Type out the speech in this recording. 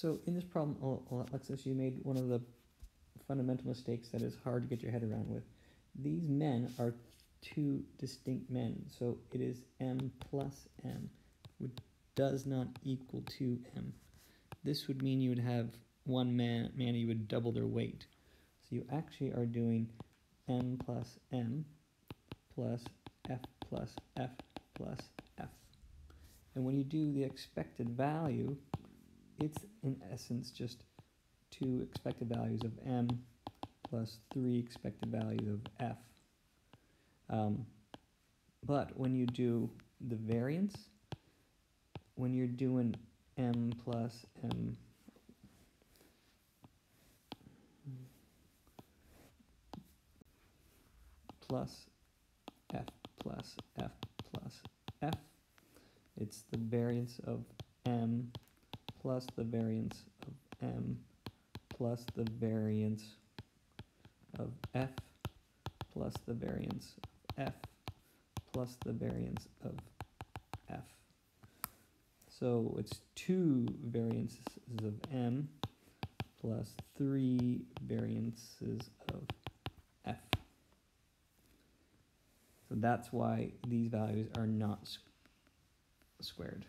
So in this problem, Al- Al- Alexis, you made one of the fundamental mistakes that is hard to get your head around with. These men are two distinct men, so it is m plus m, which does not equal 2m. This would mean you would have one man, man you would double their weight. So you actually are doing m plus m plus f plus f plus f. And when you do the expected value, it's in essence just two expected values of m plus three expected values of f. Um, but when you do the variance, when you're doing m plus m plus f plus f plus f, it's the variance of m plus the variance of m plus the variance of f plus the variance of f plus the variance of f. So it's two variances of m plus three variances of f. So that's why these values are not squared.